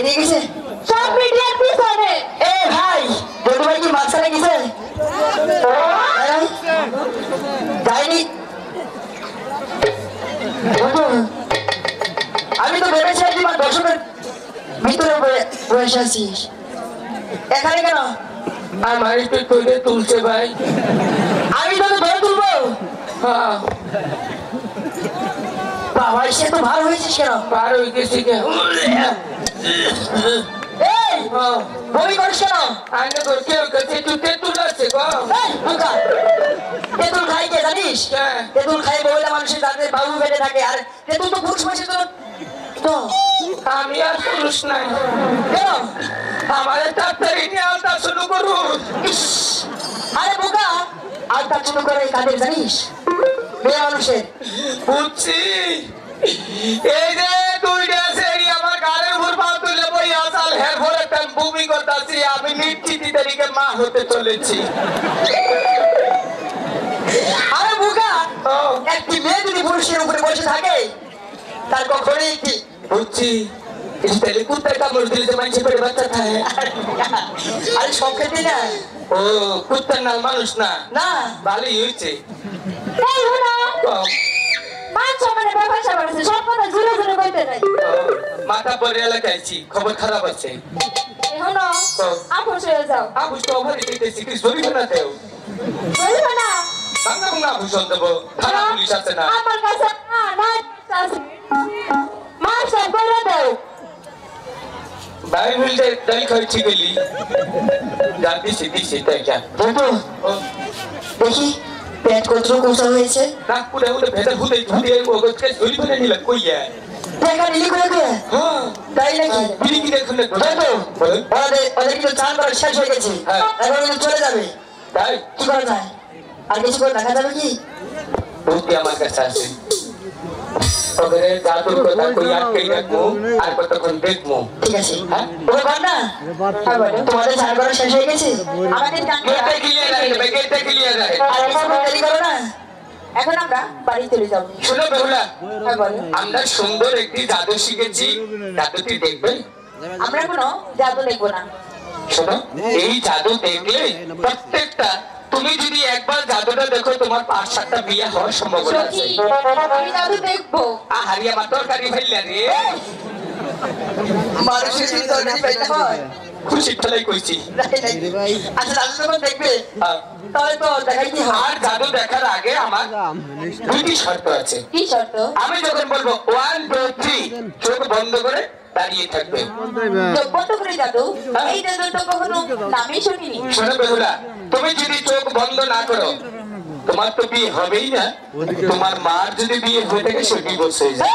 এদিকে গেছে। সব মিডিয়ার পিছনে এ ভাই বন্ধু ভাই কি মাঝখানে গেছে। হ্যাঁ? আমি তো ভেবেছিলাম তোমার দর্শকের ভিতরে বসে আছিস এখানে কেন? আমার একটু কইলে তুলছে ভাই। আমি তোকে ধরে তুলবো? হ্যাঁ। বাবা সে তো ভালো হয়েছিস কেন? পার হয়ে গেছি বমি করিস কেন আইনে তো কেউ কাছে একটু তেঁতুল খাই কে জানিস। তেঁতুল খাই মহিলা মানুষের তাদের বাবু বেড়ে থাকে আর তেঁতুল তো পুরুষ তো আমি আর পুরুষ নাই ডাক্তারি নিয়ে আলতা শুরু করুন আরে বোকা তার জন্য করে কাদের জানিস মেয়ে মানুষের বুঝছি এই হের ভরে করতেছি আমি নিশ্চিত তারিখে মা হতে চলেছি। আরে বোকা একটি মেয়ে যদি পুরুষের উপরে বসে থাকে তার কখনোই একটি বুঝছি। তাহলে কুত্তার কামড় দিলে যে মানুষের পেটে বাচ্চা থাকে। আরে ক্ষেত্রে না ও কুত্তার না মানুষ না। না। ভালোই হয়েছে। মান সম্মানের ব্যাপার স্যাপার আছে সব কথা জুড়ে জুড়ে নাই ও, মাথা পরে আছি খবর খারাপ আছে। হলো আপন সরে যাও। আবুস তো অভারে দিতেছি কি জরিবে না দেও বলব না? বাংলা বাংলা আবুসন দেবো থানা পুলিশ আছে না? আমার কাছে না না আছে মার সব বলে দাও। ভাই মিলতে দাই খাইছি গেলি জানতি সিদ্ধি সিদ্ধা যা। বন্ধু ও। দেখি পেট কতটুকু উঁচা হয়েছে? নাগপুরে উঠে ভেতর ভুলে ধুয়ে ও গছকে ধরি ফেলে নিল কইয়া দেখা নিলি করে করে হ্যাঁ। তাই নাকি? বিড়ি কি দেখুন না বন্ধু ওদের ওদের কিন্তু চান করা শেষ হয়ে গেছে? হ্যাঁ। এখন চলে যাবে? তাই? কি করা যায়? আর কিছু করে দেখা যাবে কি? বুদ্ধি আমার কাছে আছে ওদের জাদুর কথা কই আটকে রাখব আর কতক্ষণ দেখব। ঠিক আছে। হ্যাঁ? ওকে কর না? বলো তোমাদের চান করা শেষ গেছে? আমাদের গেটটা ক্লিয়ার রাখবে গেটটা ক্লিয়ার রাখে আর এখন দেরি করো না। এখন আমরা বাড়ি চলে যাব। শুনো বেহুলা হ্যাঁ আমরা সুন্দর একটি জাদু শিখেছি। জাদুটি দেখবে? আমরা কোনো জাদু দেখব না। শোনো এই জাদু দেখলে প্রত্যেকটা তুমি যদি একবার জাদুটা দেখো তোমার পাঁচ সাতটা বিয়ে হওয়ার সম্ভাবনা আছে। আমি জাদু দেখব। আহারি আমার তরকারি ফেললে রে। মানুষের যদি তরকারি পাইতে হয় খুশি ফেলাই কইছি। তাই আচ্ছা দাদু যখন দেখবে। হ্যাঁ। তাহলে তো আর জাদু দেখার আগে আমার দুইটি শর্ত আছে। কি শর্ত? আমি যখন বলব ওয়ান টু থ্রি চোখ বন্ধ করে দাঁড়িয়ে থাকবে। তুমি যদি চোখ বন্ধ না করো তোমার তো বিয়ে হবেই না। তোমার মার যদি বিয়ে হয়ে থাকে সে হয়ে যায়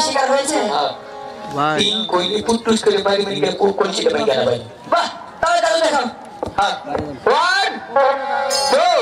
শিকার হয়েছে? করে বাহ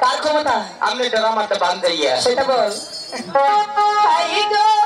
কার ক্ষমতা? আমি ডরা বান্ধ সেটা বল।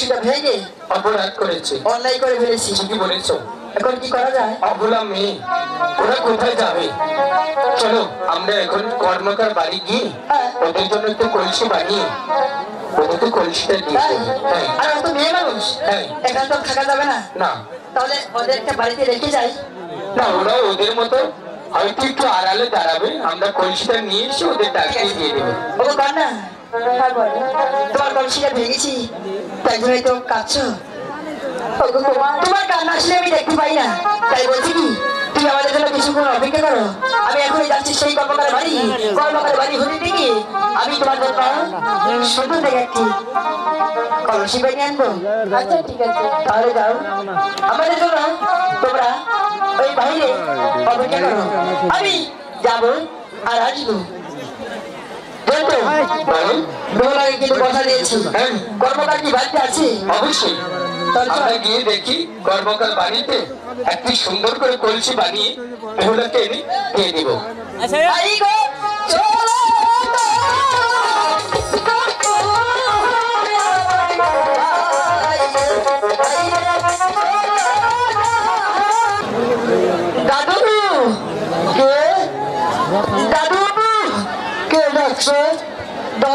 বেহুলার কলসিটা ভেঙে অপরাধ করেছে। অন্যায় করে ফেলেছি। ঠিকই বলেছ। এখন কি করা যায়? অবলা মেয়ে ওরা কোথায় যাবে? চলো আমরা এখন কর্মকার বাড়ি গিয়ে হ্যাঁ। ওদের জন্য একটু কলসি বানিয়ে ওদেরকে কলসিটা দিয়ে তাই? দেবো। হ্যাঁ। আর আমি তো মেয়ে মানুষ? হ্যাঁ। এখানে তো থাকা যাবে না। না। তাহলে ওদেরকে বাড়িতে রেখে যাই। না ওরা ওদের মতো হয়তো একটু আড়ালে দাঁড়াবে। আমরা কলসিটা নিয়ে এসে ওদের ডাকিয়ে দিয়ে দেবো। ও কন্যা তোমার কলসিটা ভেঙেছি তাই জন্য তো কাঁদছো তোমার- কান্না আসলে আমি দেখতে পাই না তাই বলছি কি তুমি আমাদের জন্য কিছুক্ষণ অপেক্ষা করো আমি এখনই যাচ্ছি সেই কর্মকার বাড়ি কর্মকার বাড়ি হতে থেকে আমি তোমার জন্য সুন্দর দেখে একটি কলসি বানিয়ে আনব আচ্ছা ঠিক আছে তাহলে যাও আমাদের জন্য তোমরা ওই বাইরে অপেক্ষা করো আমি যাব আর আসব দেখো বলো কিন্তু কথা দিয়েছি হ্যাঁ কর্মকার কি বাড়িতে আছে? অবশ্যই। আমরা গিয়ে দেখি কর্মকার বাড়িতে একটি সুন্দর করে কলসি বানিয়ে বেহুলাকে এনে দিয়ে দিব আই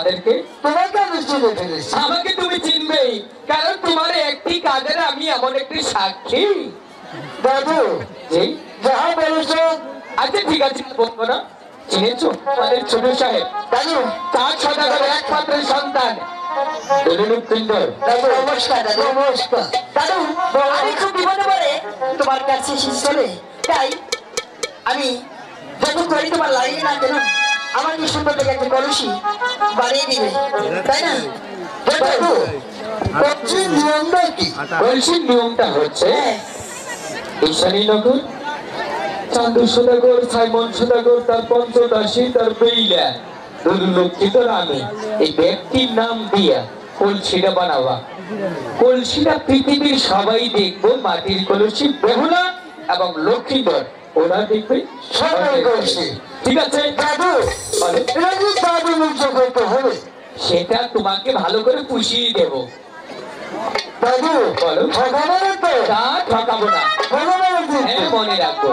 আমাদেরকে তোমাকে আমি চিনে ফেলেছি। আমাকে তুমি চিনবেই কারণ তোমার একটি কাজের আমি এমন একটি সাক্ষী। দাদু যাহা বলেছ আচ্ছা ঠিক আছে বলব না। চিনেছো? আমাদের ছোট সাহেব। দাদু সদাগর একমাত্র সন্তান। আমি খুব বিপদে পড়ে তোমার কাছে তাই আমি যত করি তোমার লাগিয়ে না কেন আমার সুন্দর দেখে একটা কলসি বানিয়ে দিবে তাই না? দাদু নিয়মটা কি? বলছি নিয়মটা হচ্ছে হ্যাঁ। ঈশানী নগর চান্দু সদাগর সাইমন সদাগর তার পঞ্চদাসী তার বেইলা দুর্লক্ষিত রানী এই ব্যক্তির নাম দিয়া কলসিটা বানাবা। কলসিটা পৃথিবীর সবাই দেখব মাটির কলসি বেহুলা এবং লক্ষ্মীধর। ওরা দেখবে সবাই কলসি। ঠিক আছে দাদু কি দাদু মুক্ত করতে হবে সেটা তোমাকে ভালো করে পুষিয়ে দেব দাদু বলো। ঠকাবে না তো তা ঠকাবো না হ্যাঁ মনে রাখব।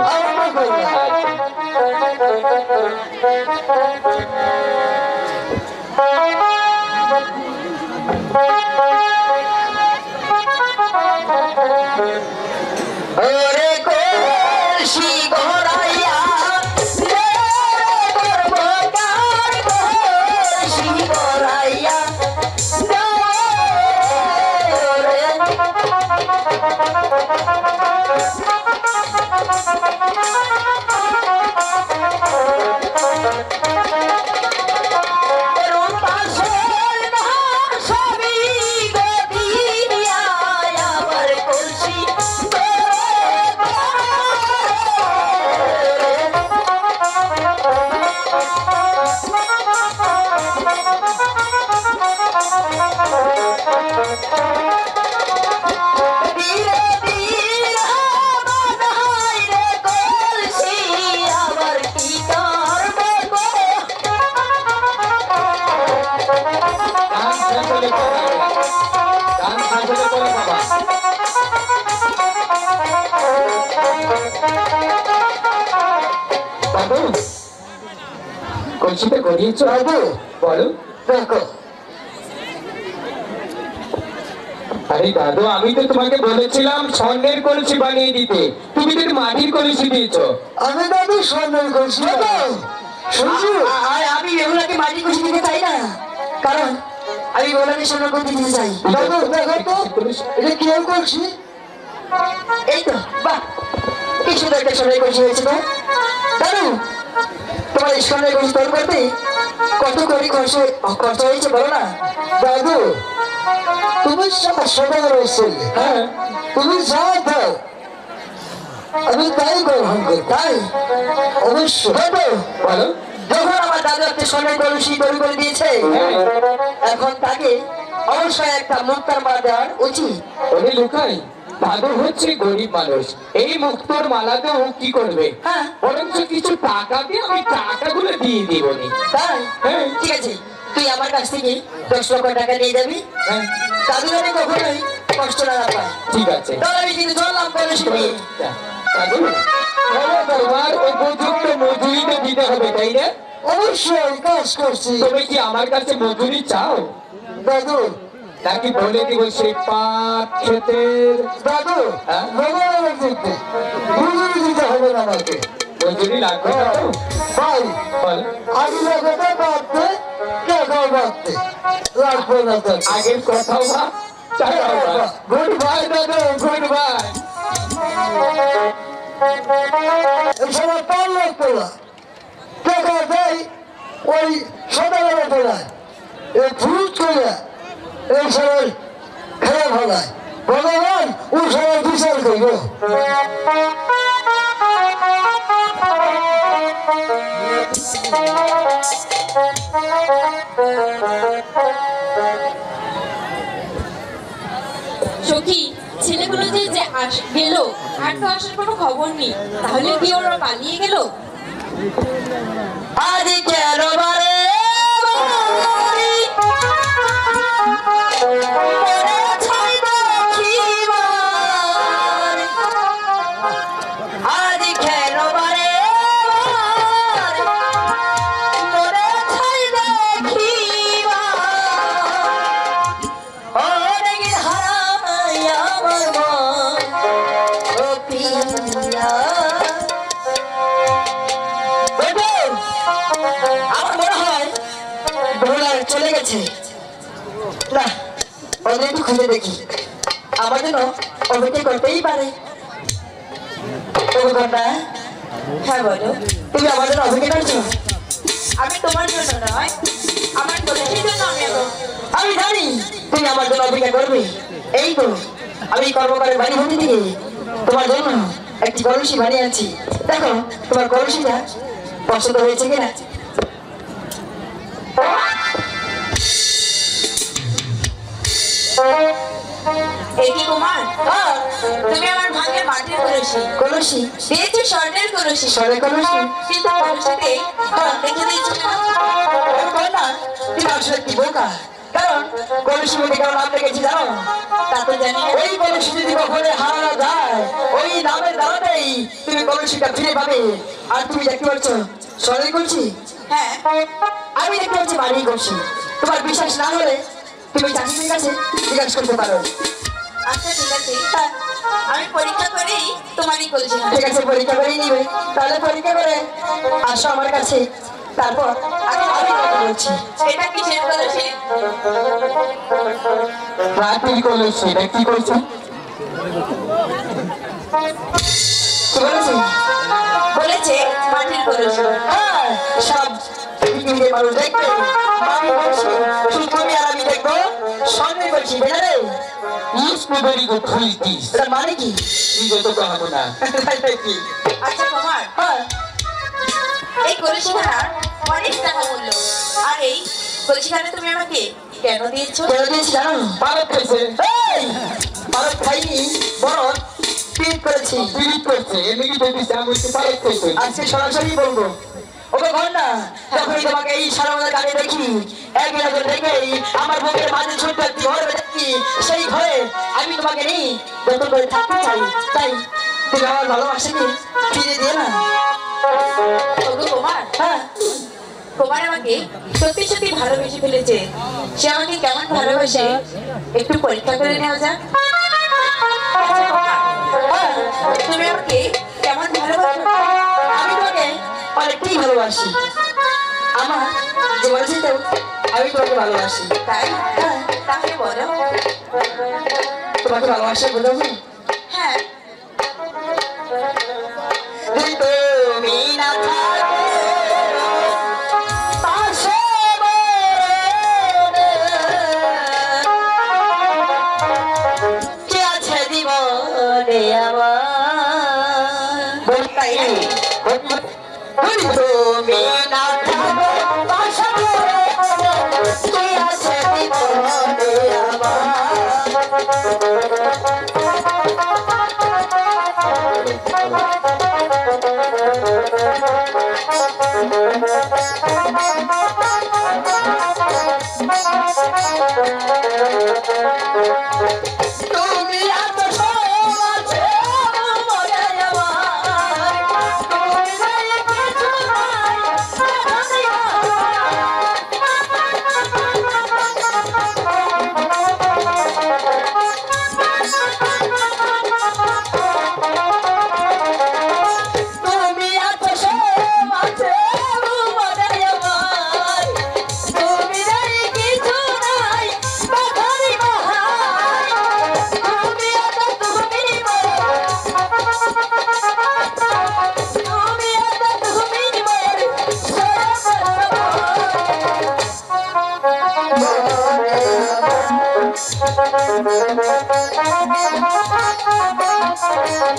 ওরে কলসি গড়াইয়া বাবু কলসিটা গড়িয়েছ দাদু বলো দেখো আরে দাদু আমি তো তোমাকে বলেছিলাম স্বর্ণের কলসি বানিয়ে দিতে। তুমি তো মাটির কলসি দিয়েছ। আমি দাদু স্বর্ণের দাদু শুনছি? আর আমি বেহুলাকে মাটি খুশি দিতে চাই না। কারণ আমি বেহুলাকে সোনা করতে দিতে চাই। দাদু দেখো তো এটা কেউ করছি এই তো বাহ। কি সুন্দর একটা খুশি হয়েছে তো? দাদু তোমার এই সোনার খুশি তৈরি করতে কত কোটি খরচ খরচ হয়েছে বলো না? দাদু তুমি আমার সদাগর ছেলে হ্যাঁ তুমি যা দাও আমি তাই গ্রহণ করি তাই? অবশ্যই। দাদু বলো। যখন আমার দাদু একটা সোনার কলসি তৈরি করে দিয়েছে হ্যাঁ। এখন তাকে অবশ্যই একটা মুক্তার মালা দেওয়ার উচিত। লুকাই। দাদু হচ্ছে গরিব মানুষ। এই মুক্তোর মালাতে ও কি করবে? হ্যাঁ। বরঞ্চ কিছু টাকা দিয়ে আমি টাকাগুলো দিয়ে তাই? হ্যাঁ। ঠিক আছে। তুই আমার কাছ থেকে দশ লক্ষ টাকা নিয়ে যাবি। হ্যাঁ, দাদু জানে কখনোই কষ্ট না ঠিক আছে। তাহলে আমি কিন্তু চললাম দাদু বলো তোমার উপযুক্ত মজুরিটা দিতে হবে তাই না? অবশ্যই কাজ করছি। তুমি কি আমার কাছে মজুরি চাও? দাদু নাকি বলে দিব সেই পাট ক্ষেতের দাদু দিতে মজুরি দিতে হবে না আমাকে। মজুরি লাগবে না তো? ভাই বল। আগে লাগাতে বাড়তে টাকাও বাড়তে লাগবে না তো। আগের কথাও বা গুড বাই দাদু গুড না টাকা দেয় ওই সদাগরে তোলায়। এই ফুট করে এই সবাই খেলা ফেলায় ভগবান ও সবাই বিচার করব। সখী ছেলেগুলো যে যে আস গেল আর তো আসার কোনো খবর নেই। তাহলে কি ওরা পালিয়ে গেল? আজ কেন বারি খুঁজে দেখি। আমার জন্য অপেক্ষা করতেই পারে। হ্যাঁ বলো, তুমি আমার জন্য অপেক্ষা করছ? আমি তোমার জন্য নয়, আমার কলেজের জন্য আমি জানি তুমি আমার জন্য অপেক্ষা করবে। এই তো, আমি কর্মকারের বাড়ি হতে থেকে তোমার জন্য একটি কলসি বানিয়ে আছি দেখো, তোমার কলসিটা পছন্দ হয়েছে কিনা? কি কুমার হ্যাঁ, তুমি আমার ভাঙে মাটির কলসি কলসি দিয়েছ স্বর্ণের কলসি সরে কলসি কিন্তু কলসিতে রং দেখে দিয়েছ না তুমি আসলে একটি বোকা? কারণ কলসি মধ্যে কেমন নাম রেখেছি জানো? তা তো জানি না। ওই কলসি যদি কখনো হারানো যায় ওই নামের দ্বারাতেই তুমি কলসিটা ফিরে পাবে। আর তুমি দেখতে পাচ্ছ সরে কলসি? হ্যাঁ। আমি দেখতে পাচ্ছি বাড়ি করছি তোমার বিশ্বাস না হলে তুমি চাকরির কাছে জিজ্ঞাসা করতে পারো। আচ্ছা ঠিক আছে। আমি পরীক্ষা করেই তোমারই কলসি ঠিক আছে পরীক্ষা করেই নিবে। তাহলে পরীক্ষা করে আসো আমার কাছে। তারপর আমি আমি তোমাকে বলছি। এটা কিসের কলসি রাতের কলেজ এটা কি করছে? কি বলেছি বলেছে মাটির কলসি হ্যাঁ সব দেখবে। আমি বলছি শুধু আর আমি দেখব। সঙ্গে বলছি বেড়া রে ইস ভেরি গুড দিস এটা মানে কি? নিজে তো কহাবো না। কি? আচ্ছা কুমার হ্যাঁ। এই কলসিখানার অনেক টাকা মূল্য। আর এই কলসিখানা তুমি আমাকে কেন দিয়েছ? কেন দিয়েছি জানো ভারত খাইছে। ভারত খাইনি বরং পিট করেছি। পিরিত করছে। এমনি তো দিছে আমি ভারত খাইছে। আজকে সরাসরি বলব। ওকে না। যখনই তোমাকে এই সারামদার গানে দেখি এক নজর দেখেই আমার বুকের মাঝে ছোট্ট একটি ঘর দেখি সেই ঘরে আমি তোমাকে নিই যতন করে থাকতে চাই। তাই তুমি আমার ভালোবাসাকে ফিরে দিয়ে না। ওগো হ্যাঁ। কুমার আমাকে সত্যি সত্যি ভালোবেসে ফেলেছে। সে আমাকে কেমন ভালোবাসে একটু পরীক্ষা করে নেওয়া যাক। হ্যাঁ। তুমি আমাকে কেমন ভালোবাসো? অনেকটাই ভালোবাসি? আমার তোমার যেতেও আমি তোমাকে ভালোবাসি তাই বলো। তোমাকে ভালোবাসা বলো আমি হ্যাঁ।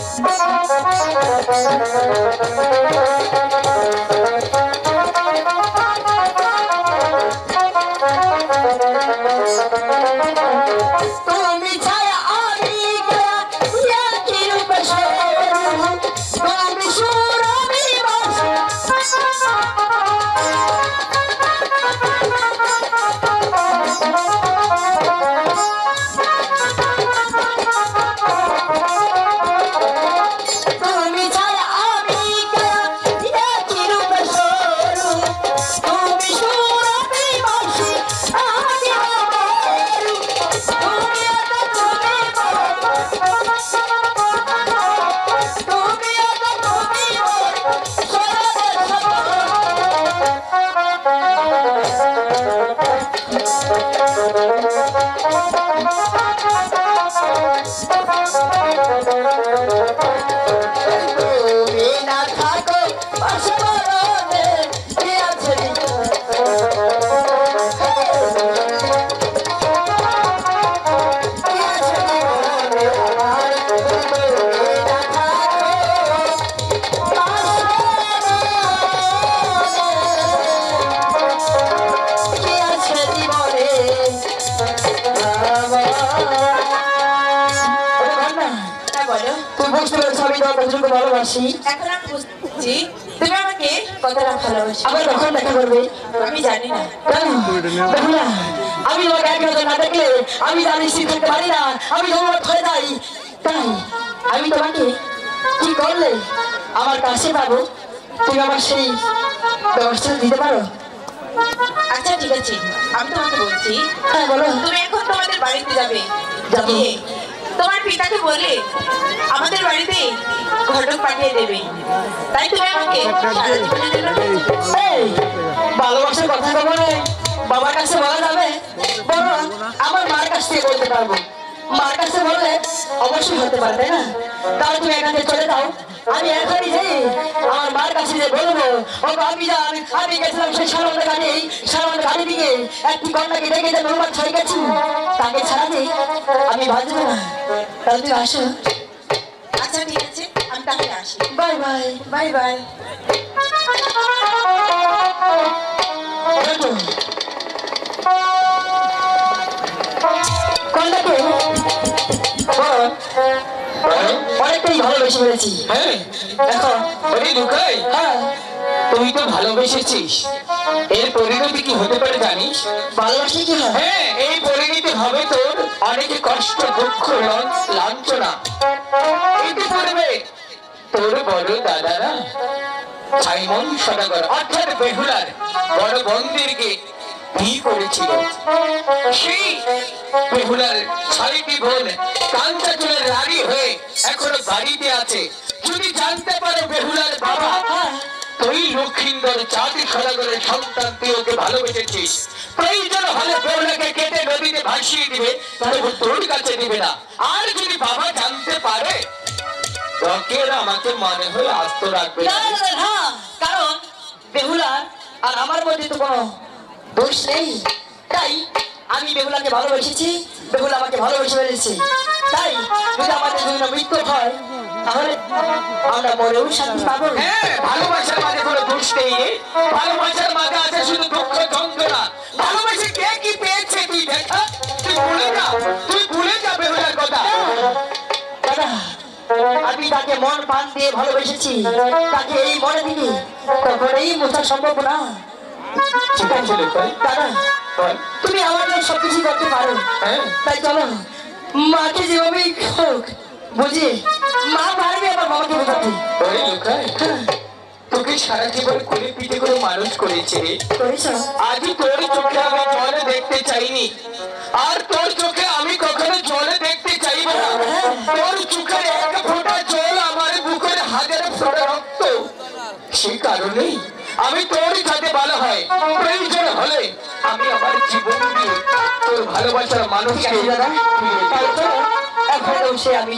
তুমি এখন আমি তুমি আমাকে কতটা ভালোবাসো। আবার কখন দেখা করবে? আমি জানি না। আমি তোমাকে এক নজর না দেখলে আমি জানি পারি না। আমি তোমার হয়ে যাই। তাই আমি তোমাকে কি করলে আমার কাছে পাবো? তুমি আমার সেই ব্যবস্থা দিতে পারো? আচ্ছা ঠিক আছে। আমি তোমাকে বলছি হ্যাঁ বলো। তুমি এখন তোমাদের বাড়িতে যাবে। যাব। তোমার পিতাকে বলে আমাদের বাড়িতে ঘটক পাঠিয়ে দেবে তাই তুমি আমাকে। ভালোবাসার কথা বলে বাবার কাছে বলা যাবে বরং আমার মার কাছ থেকে বলতে পারব মার কাছে বললে অবশ্যই হতে পারবে না। তাহলে তুমি এখান থেকে চলে যাও। আমি এখনই যাই আমার মার কাছে যে বলব ও আমি যান আমি গেছিলাম সেই সালনের গাড়ি সালনের গাড়ি দিয়ে একটি কন্যাকে দেখে যে নর্মাল ছয় গেছি। তাকে ছাড়াতে আমি বাঁচবো না। তাহলে তুমি আসো। আচ্ছা ঠিক আছে আমি তাহলে আসি। Bye bye bye bye. দেখো কন্যাকে অনেকটাই ভালোবেসে ফেলেছি। হ্যাঁ? দেখো ওরে লুকাই হ্যাঁ। তুই তো ভালোবেসেছিস। এর পরিণতি কি হতে পারে জানিস? ভালোবাসি কি হয়? এই পরিণতি হবে তোর অনেক কষ্ট দুঃখ লাঞ্ছনা। এতে পড়বে তোর বড় দাদারা। সাইমন সদাগর অর্থাৎ বেহুলার বড় বন্দিরকে বিয়ে করেছিল সেই বেহুলার ছয়টি বোন কাঞ্চা চুলের রাড়ি হয়ে এখনও বাড়িতে আছে যদি জানতে পারে বেহুলার বাবা তুই লক্ষিন্দর চাঁদি সদাগরের সন্তান তুই ওকে ভালোবেসেছিস প্রয়োজন হলে বেহুলাকে কেটে নদীতে ভাসিয়ে দিবে তবে তোর কাছে দিবে না আর যদি বাবা জানতে পারে লোকেরা আমাকে মনে হয় আস্ত রাখবে কারণ বেহুলার আর আমার মধ্যে তো কোনো দোষ নেই। তাই আমি বেহুলাকে ভালোবেসেছি বেহুলা আমাকে ভালোবেসে ফেলেছে। তাই যদি আমাদের জন্য মৃত্যু হয় তাহলে আমরা মরেও শান্তি পাবো ভালোবাসার মাঝে কোনো দোষ নেই। ভালোবাসার মাঝে আছে শুধু দুঃখ যন্ত্রণা। ভালোবাসে কে কি পেয়েছে তুই দেখা? তুই ভুলে যা তুই ভুলে যা বেহুলার কথা। দাদা আমি তাকে মন প্রাণ দিয়ে ভালোবেসেছি। তাকে এই মনে দিকে কখনোই মোছা সম্ভব না। দাদা তুমি আমার জন্য সবকিছু করতে পারো। হ্যাঁ? তাই চলো। মাকে যেভাবেই হোক বুঝি? মা পারবে আমার বাবাকে বোঝাতে। ওরে তোকে সারা জীবন কোলে পিঠে করে মানুষ করেছে। রে তোর চোখে আমি জলে দেখতে চাইনি। আর তোর চোখে আমি কখনো জলে দেখতে চাইব না। তোর চোখের এক ফোঁটা জল আমার বুকের হাজারে ফোঁটা রক্ত। সেই কারণেই আমি তোরই যাতে ভালো হয় প্রয়োজন হলে আমি আমার জীবন দিয়ে তোর ভালোবাসার মানুষকে এখন সে আমি।